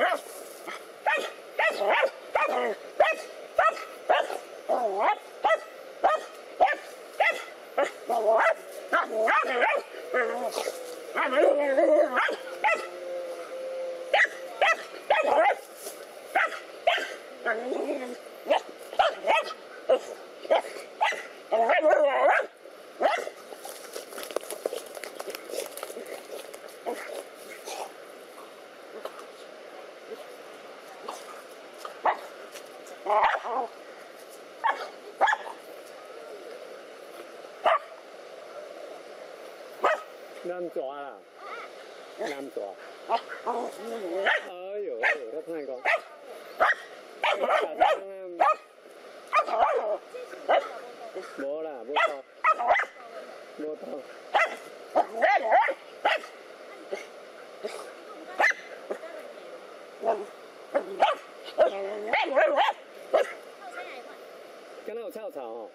That's 南抓啦，南抓。哎呦，我听讲。无啦，无到，无到。敢若有臭草哦？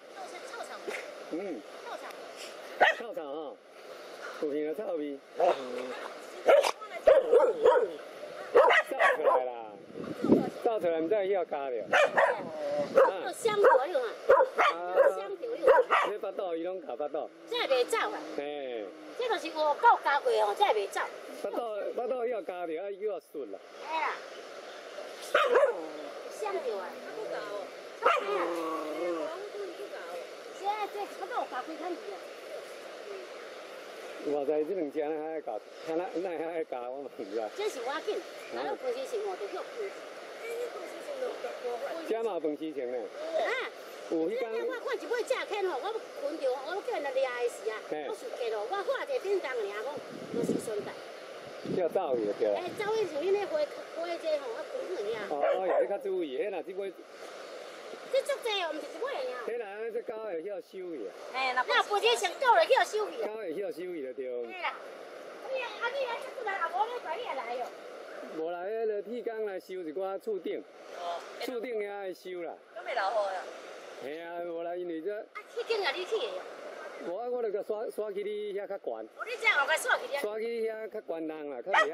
嗯，臭草哦，有闻到臭味。走出来啦，走出来，毋知有晓加着。啊香火了啊，啊，香着了，这巴肚伊拢咬巴肚，这袂走啊，嘿，这就是我够加过哦，这袂走。巴肚巴肚要加着，啊，伊叫顺啦。哎啦，香着啊，不多加几摊鱼啊，我在这两只呢还爱教，他那那还爱教，我嘛唔知。这是我紧，然后分时生活就叫分这嘛有饭时情呢，啊。有迄那间我看一尾正坑吼，我困着，我叫人掠的时啊，我受气咯，我画一个便当尔，讲就是顺带。叫走去就对哎。，走去像恁那花花这吼，我困去尔。哦，有你较注意，迄若即尾，这足济哦，毋是一尾尔。迄若这狗会晓收去，哎，那分时成倒了去收去啊。狗会晓收去就对。哎啦，你啊，你啊，这不然阿无你快点来哟。无啦，迄个铁工来收一寡厝顶，厝顶也爱收啦。都没老好呀。嘿啊，无啦，因为这啊，迄间啊，你去。无啊，我著甲刷刷去你遐较悬，刷去了。刷去遐较悬人啦，较袂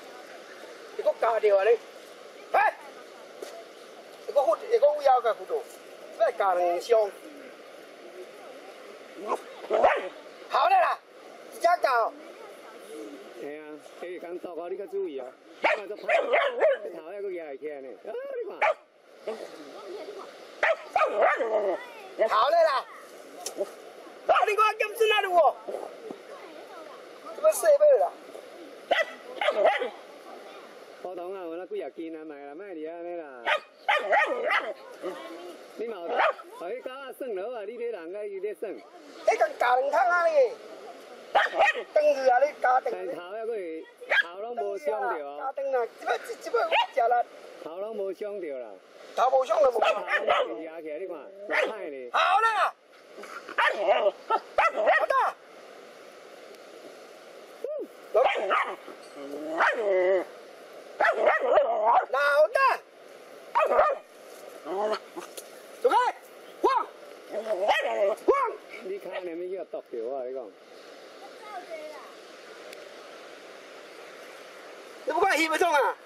一个加掉啊你，哎，一个虎一个乌鸦个虎头，再加两伤，好了啦，一只狗，嘿啊，迄工倒到你较注意。啊，你看。好了啦，啊你看减身啊你哦，这个细尾啦，普通啊，有那几啊斤啊，卖啦，卖哩安尼啦。你嘛有，互迄狗仔算落啊，你这人甲伊咧算，迄个加两汤啊你，等于啊你加但等，头还佫会头拢无伤着加哦，等啊，这个这个食啦，头拢无伤着啦，头无伤就无。头拢压起来，你看，有歹咧。好了，老大，老大，走开，晃，晃，你看连咪叫毒着我，你讲。你不管戏不中啊？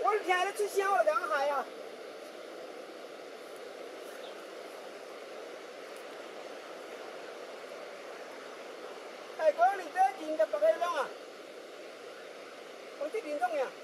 我听得出声，我两海呀！哎，哥，你这人就白个弄啊？我这人种呀。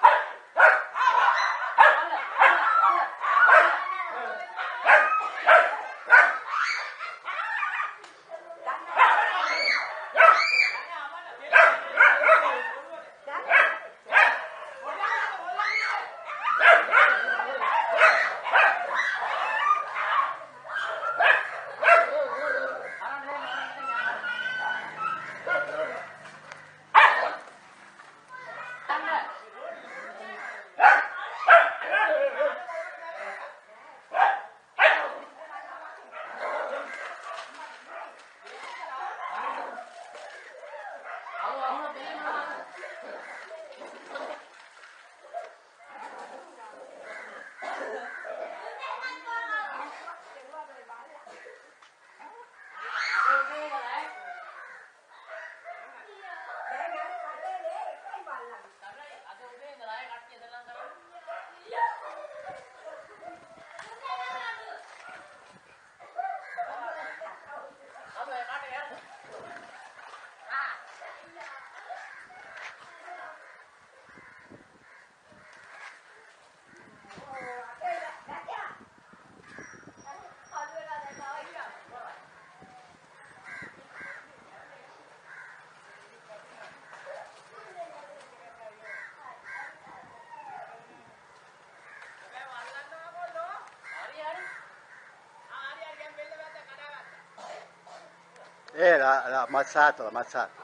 Eh, l'ha, l'ha ammazzato, l'ha ammazzato.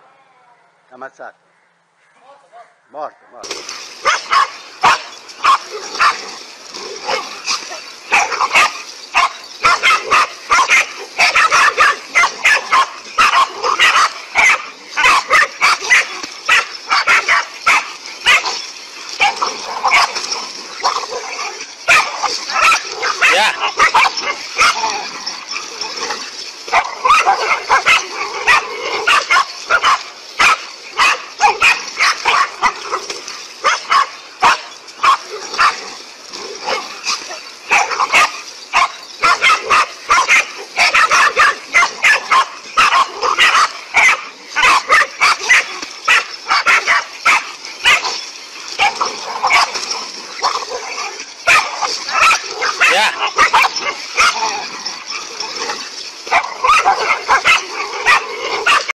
L'ha ammazzato. Morto, morto. Yeah.